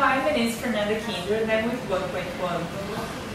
Hi, my name is Fernanda Kinder and I'm with 1.1.